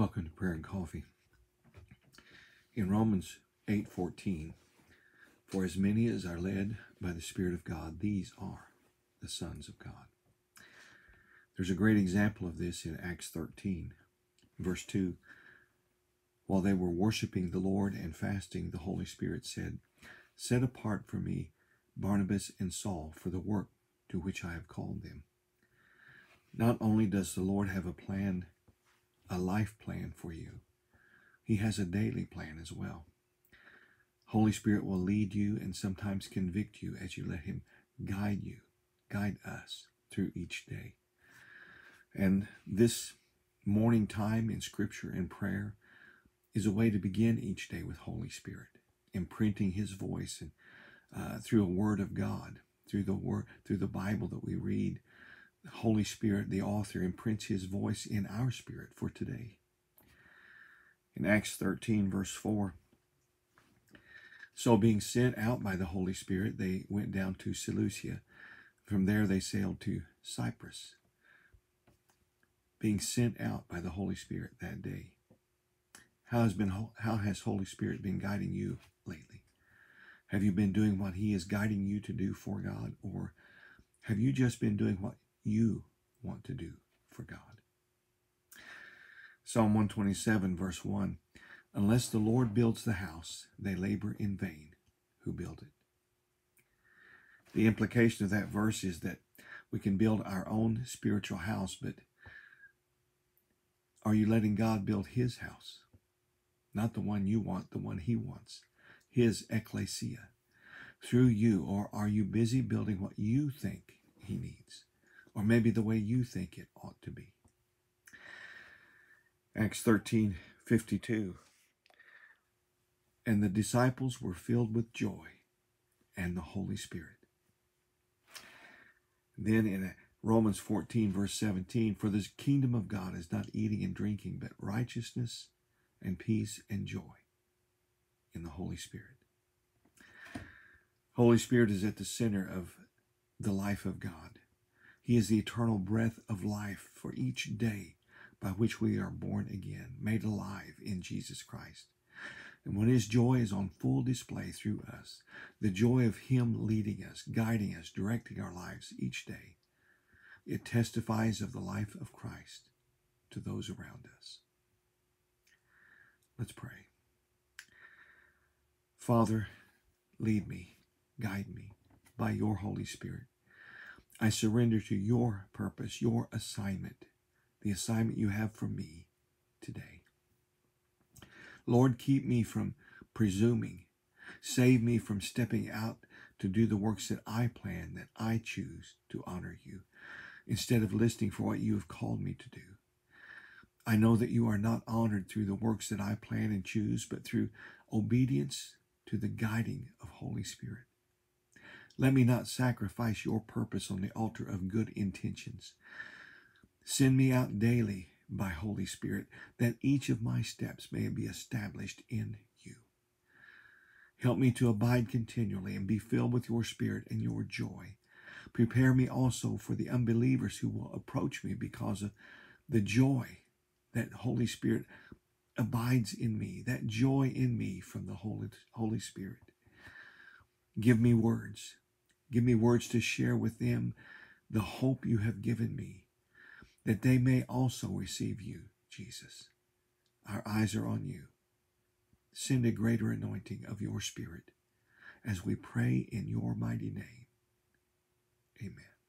Welcome to Prayer and Coffee. In Romans 8:14, for as many as are led by the Spirit of God, these are the sons of God. There's a great example of this in Acts 13, verse 2. While they were worshiping the Lord and fasting, the Holy Spirit said, Set apart for me Barnabas and Saul for the work to which I have called them. Not only does the Lord have a plan, a life plan for you, He has a daily plan as well. Holy Spirit will lead you and sometimes convict you as you let Him guide you, guide us through each day. And this morning time in Scripture and prayer is a way to begin each day with Holy Spirit, imprinting His voice and uh, through a Word of God, through the word, through the Bible that we read. Holy Spirit, the author, imprints His voice in our spirit for today. In Acts 13, verse 4, so being sent out by the Holy Spirit, they went down to Seleucia. From there they sailed to Cyprus being sent out by the Holy Spirit that day. How has been how has Holy Spirit been guiding you lately? Have you been doing what he is guiding you to do for God or have you just been doing what you want to do for God? Psalm 127 verse 1 Unless the Lord builds the house, they labor in vain who build it. The implication of that verse is that we can build our own spiritual house, but are you letting God build his house? Not the one you want, the one he wants. His ecclesia. Through you, or are you busy building what you think he needs? Or maybe the way you think it ought to be. Acts 13, 52. And the disciples were filled with joy and the Holy Spirit. Then in Romans 14, verse 17, for this kingdom of God is not eating and drinking, but righteousness and peace and joy in the Holy Spirit. Holy Spirit is at the center of the life of God. He is the eternal breath of life for each day by which we are born again, made alive in Jesus Christ. And when His joy is on full display through us, the joy of Him leading us, guiding us, directing our lives each day, it testifies of the life of Christ to those around us. Let's pray. Father, lead me, guide me by your Holy Spirit. I surrender to your purpose, your assignment, the assignment you have for me today. Lord, keep me from presuming. Save me from stepping out to do the works that I plan, that I choose to honor you instead of listening for what you have called me to do. I know that you are not honored through the works that I plan and choose, but through obedience to the guiding of Holy Spirit. Let me not sacrifice your purpose on the altar of good intentions. Send me out daily by Holy Spirit that each of my steps may be established in you. Help me to abide continually and be filled with your spirit and your joy Prepare me also for the unbelievers who will approach me because of the joy that Holy Spirit abides in me, that joy in me from the Holy, Holy Spirit. Give me words. Give me words to share with them the hope you have given me, that they may also receive you, Jesus. Our eyes are on you. Send a greater anointing of your spirit as we pray in your mighty name. Amen.